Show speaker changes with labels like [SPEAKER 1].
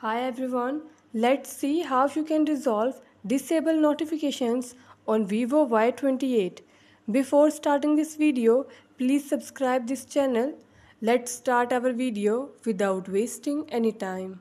[SPEAKER 1] Hi everyone, let's see how you can resolve disable notifications on Vivo Y28. Before starting this video, please subscribe this channel. Let's start our video without wasting any time.